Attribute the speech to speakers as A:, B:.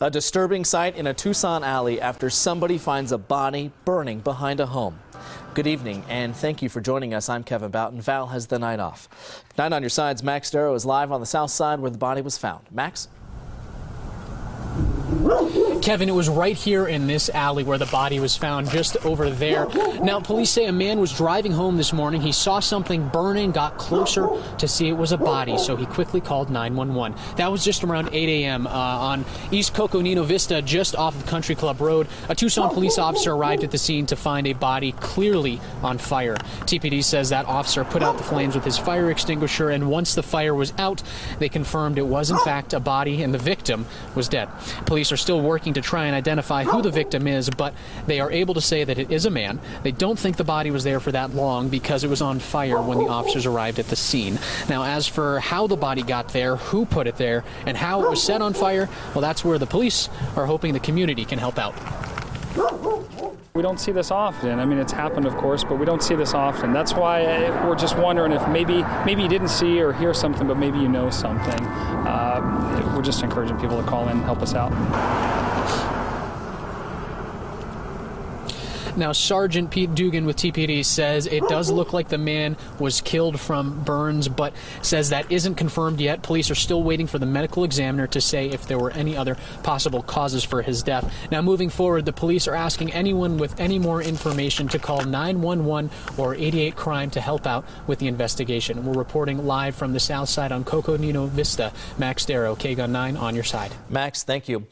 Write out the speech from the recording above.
A: A disturbing sight in a Tucson alley after somebody finds a body burning behind a home. Good evening and thank you for joining us. I'm Kevin Boughton. Val has the night off. Nine on your side's. Max Darrow is live on the south side where the body was found. Max?
B: Kevin, it was right here in this alley where the body was found, just over there. Now, police say a man was driving home this morning. He saw something burning, got closer to see it was a body, so he quickly called 911. That was just around 8 a.m. Uh, on East Coconino Vista, just off of Country Club Road. A Tucson police officer arrived at the scene to find a body clearly on fire. TPD says that officer put out the flames with his fire extinguisher, and once the fire was out, they confirmed it was in fact a body and the victim was dead. Police are still working to try and identify who the victim is, but they are able to say that it is a man. They don't think the body was there for that long because it was on fire when the officers arrived at the scene. Now, as for how the body got there, who put it there, and how it was set on fire, well, that's where the police are hoping the community can help out.
C: We don't see this often. I mean, it's happened, of course, but we don't see this often. That's why we're just wondering if maybe maybe you didn't see or hear something, but maybe you know something. Uh, we're just encouraging people to call in and help us out.
B: Now, Sergeant Pete Dugan with TPD says it does look like the man was killed from burns, but says that isn't confirmed yet. Police are still waiting for the medical examiner to say if there were any other possible causes for his death. Now, moving forward, the police are asking anyone with any more information to call 911 or 88 Crime to help out with the investigation. We're reporting live from the south side on Coconino Vista. Max Darrow, KGUN 9 on your side.
A: Max, thank you.